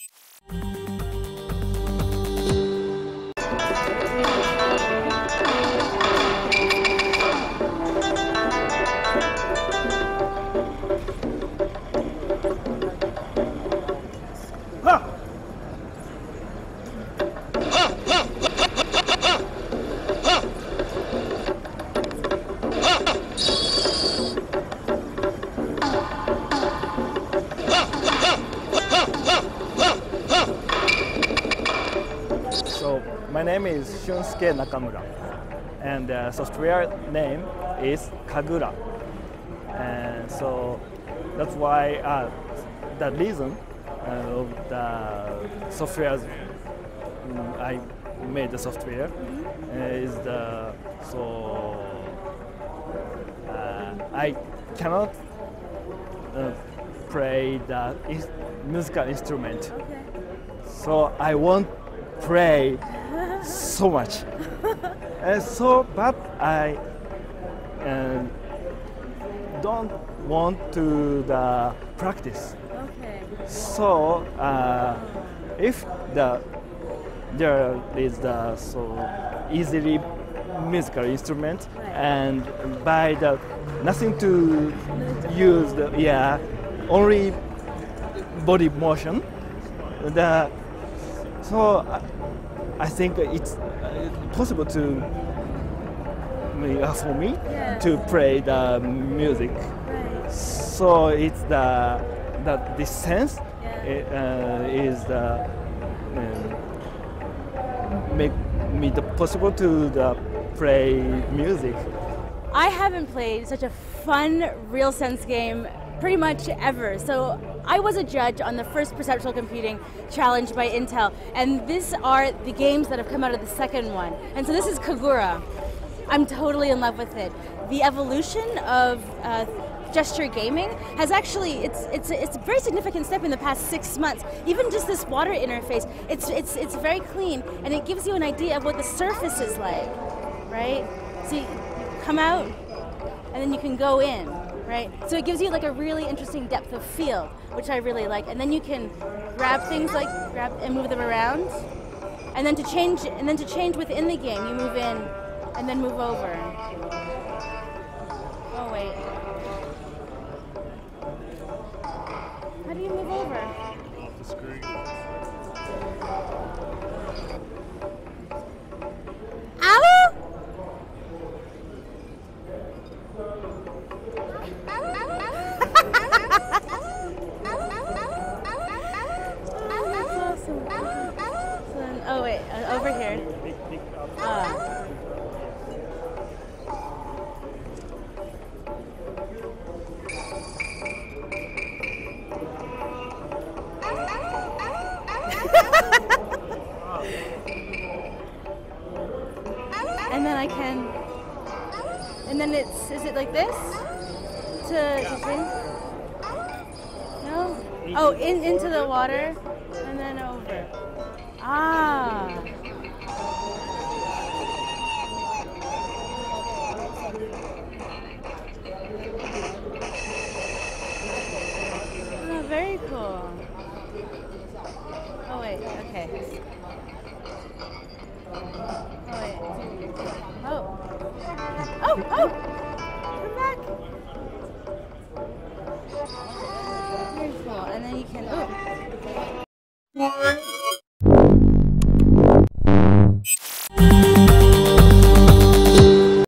So my name is Shunsuke Nakamura, and the software name is Kagura. And so that's why uh, the reason uh, of the software mm, I made the software uh, is the so uh, I cannot uh, play the is- musical instrument. So I won't play so much. and so, but I uh, don't want to the practice. Okay. So uh, if the there is the so easily musical instrument Right. and by the nothing to use the yeah only body motion the so I, I think it's uh, possible to uh, for me Yeah. to play the music Right. so it's the that this sense Yeah. uh, is the um, make me the possible to the play music. I haven't played such a fun RealSense game pretty much ever. So I was a judge on the first perceptual computing challenge by Intel, and these are the games that have come out of the second one. And so this is Kagura. I'm totally in love with it. The evolution of uh, gesture gaming has actually it's it's it's a very significant step in the past six months. Even just this water interface, it's it's it's very clean and it gives you an idea of what the surface is like, right? So you come out and then you can go in, right? So it gives you like a really interesting depth of field, which I really like. And then you can grab things like grab and move them around. And then to change and then to change within the game, you move in and then move over. Oh wait. How do you move over? off the screen. And then I can, and then it's is it like this to, to? No. Oh, in into the water, and then over. Ah. Oh, very cool. Oh wait, okay. Oh. Oh. Oh,